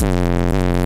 Yes.